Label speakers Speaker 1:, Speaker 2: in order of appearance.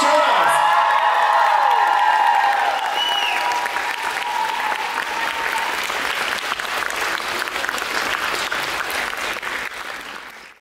Speaker 1: shut up.